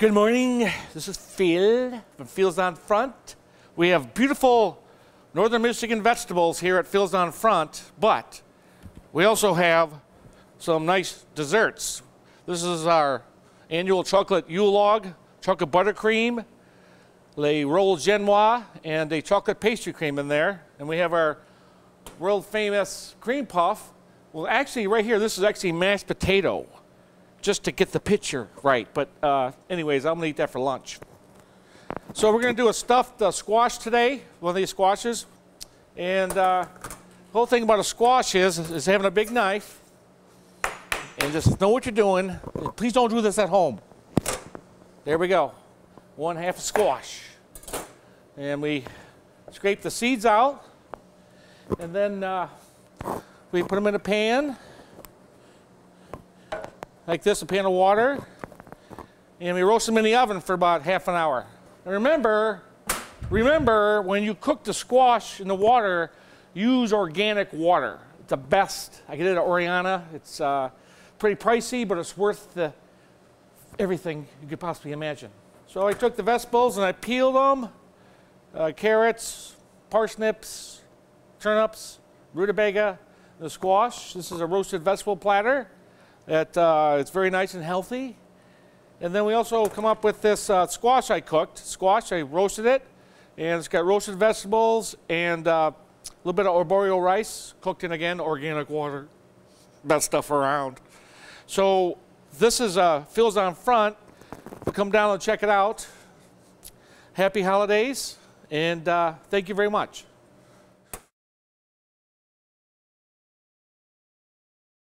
Good morning. This is Phil from Phil's on Front. We have beautiful northern Michigan vegetables here at Phil's on Front, but we also have some nice desserts. This is our annual chocolate Yule log, chocolate buttercream, le roll genois, and a chocolate pastry cream in there. And we have our world famous cream puff. Well, actually, right here, this is actually mashed potato just to get the picture right. But uh, anyways, I'm gonna eat that for lunch. So we're gonna do a stuffed uh, squash today, one of these squashes. And uh, the whole thing about a squash is, is having a big knife and just know what you're doing. Please don't do this at home. There we go. One half a squash. And we scrape the seeds out. And then uh, we put them in a pan like this, a pan of water, and we roast them in the oven for about half an hour. And remember, remember when you cook the squash in the water, use organic water. It's the best. I get it at Oryana. It's uh, pretty pricey, but it's worth the, everything you could possibly imagine. So I took the vegetables and I peeled them, uh, carrots, parsnips, turnips, rutabaga, the squash. This is a roasted vegetable platter. It, uh, it's very nice and healthy. And then we also come up with this uh, squash I cooked. Squash, I roasted it, and it's got roasted vegetables and uh, a little bit of arborio rice, cooked in again organic water. Best stuff around. So this is uh, Phil's on Front. Come down and check it out. Happy holidays, and uh, thank you very much.